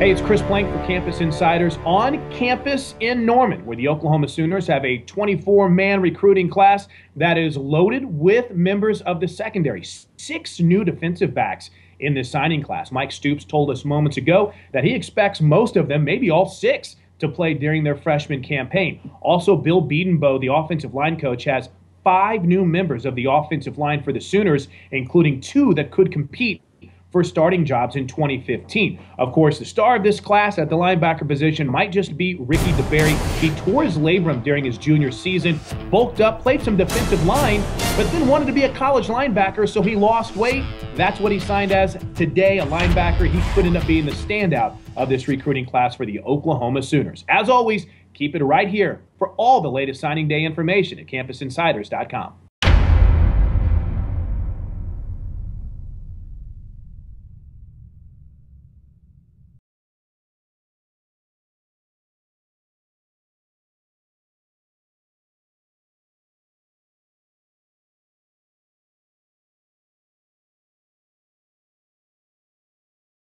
Hey, it's Chris Plank for Campus Insiders on campus in Norman, where the Oklahoma Sooners have a 24 man recruiting class that is loaded with members of the secondary. Six new defensive backs in this signing class. Mike Stoops told us moments ago that he expects most of them, maybe all six, to play during their freshman campaign. Also, Bill Bedenbaugh, the offensive line coach, has five new members of the offensive line for the Sooners, including two that could compete for starting jobs in 2015. Of course, the star of this class at the linebacker position might just be Ricky DeBerry. He tore his labrum during his junior season, bulked up, played some defensive line, but then wanted to be a college linebacker, so he lost weight. That's what he signed as today, a linebacker. He could end up being the standout of this recruiting class for the Oklahoma Sooners. As always, keep it right here for all the latest signing day information at campusinsiders.com.